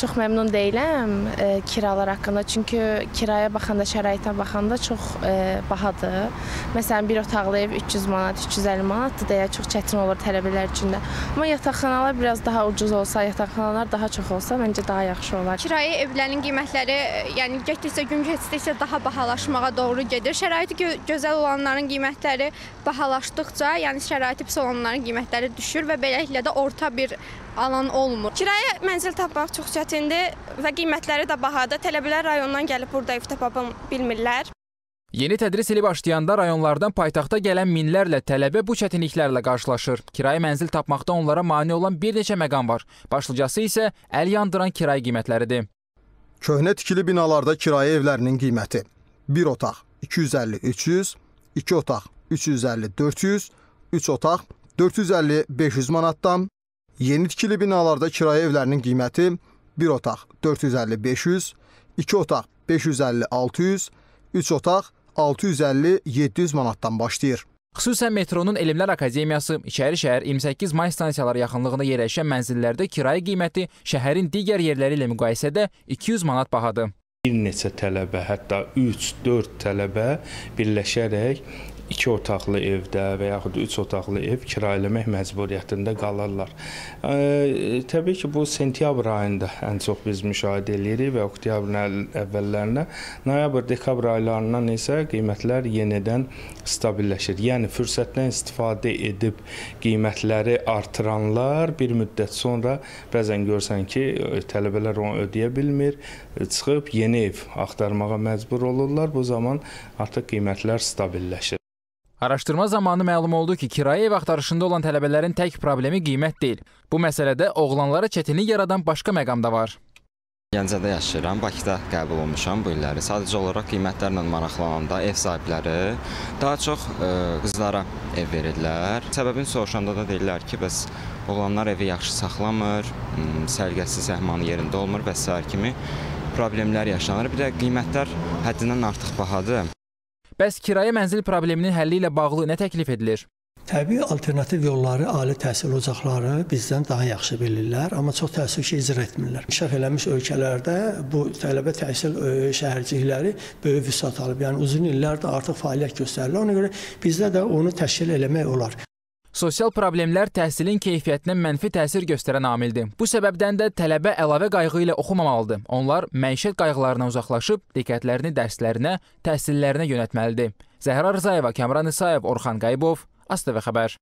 Çox məmnun deyiləm e, kiralar haqqında, çünki kiraya baxanda, şəraitə baxanda çox e, bahadır. Məsələn, bir otaqlı ev 300 manat, 350 manatdır deyə çox çətin olur tələbələr üçün də. Amma yataqxanalar biraz daha ucuz olsa, yataqxanalar daha çox olsa, məncə daha yaxşı olar. Kirayə evlərin qiymətləri, yəni getdikcə gün keçdikcə daha bahalaşmağa doğru gedir. Şəraiti gö gözəl olanların qiymətləri bahalaşdıqca, yəni şəraiti pis olanların qiymətləri düşür və beləliklə də orta bir alan olmur. Kirayə mənzil tapmaq çox çətindir və qiymətləri də bahadır. Tələbələr rayondan gəlib burada ev tapa bilmirlər. Yeni tədris ili başlayanda rayonlardan paytaxta gələn minlərlə tələbə bu çətinliklərlə qarşılaşır. Kirayə mənzil tapmaqda onlara mane olan bir neçə məqam var. Başlıcası isə əl yandıran kirayə qiymətləridir. Köhnə tikili binalarda kirayə evlərinin qiyməti 1 otaq 250-300, 2 otaq 350-400, 3 otaq 450-500 manatdan, Yeni tikili binalarda kirayə evlərinin qiyməti 1 otaq 450-500, 2 otaq 550-600, 3 otaq 650-700 manatdan başlayır. Xüsusən metronun Elmlər Akademiyası, İçəri şəhər 28 may stansiyaları yaxınlığında yerləşən mənzillərdə kirayə qiyməti şəhərin digər yerləri ilə müqayisədə 200 manat bahadır. Bir neçə tələbə, hətta 3-4 tələbə birləşərək 2 otaqlı evdə və yaxud 3 otaqlı ev kirayə eləmək məcburiyyətində qalırlar. E, təbii ki, bu sentyabr ayında ən çox biz müşahidə eləyirik və oktyabrın əvvəllərində, noyabr, dekabr aylarından isə qiymətlər yenidən stabilləşir. Yəni fürsətdən istifadə edib qiymətləri artıranlar bir müddət sonra bəzən görsən ki, tələbələr onu ödəyə bilmir, çıxıb yeni ev axtarmağa məcbur olurlar. Bu zaman artıq qiymətlər stabilləşir. Araşdırma zamanı məlum oldu ki, kirayə ev axtarışında olan tələbələrin tək problemi qiymət deyil. Bu məsələdə oğlanlara çətinlik yaradan başqa məqam da var. Gəncədə yaşayıram, Bakıda qəbul olmuşam bu illəri. Sadəcə olaraq qiymətlərlə maraqlananda ev sahibləri daha çox ə, qızlara ev verirlər. Səbəbini soruşanda da deyirlər ki, bəs oğlanlar evi yaxşı saxlamır, səliqəsi səhmanı yerində olmur və s. kimi problemlər yaşanır. Bir də qiymətlər həddindən artıq bahadır. Bəs kirayə mənzil probleminin həlli ilə bağlı nə təklif edilir? Təbii alternativ yolları ali təhsil ocaqları bizdən daha yaxşı bilirlər, amma çox təəssüf ki, icra etmirlər. İnkişaf eləmiş ölkələrdə bu tələbə təhsil şəhərcilikləri böyük vüsat alıb. Yəni uzun illərdir artıq fəaliyyət göstərirlər. Ona görə bizdə də onu təşkil eləmək olar. Sosial problemlər təhsilin keyfiyyətinə mənfi təsir göstərən amildir. Bu səbəbdən də tələbə əlavə qayğı ilə oxumamalıdır. Onlar məişət qayğılarından uzaqlaşıb diqqətlərini dərslərinə, təhsillərinə yönəltməlidir. Zəhra Rzayeva, Kəmran İsayev, Orxan Qayıbov, ASTV xəbər.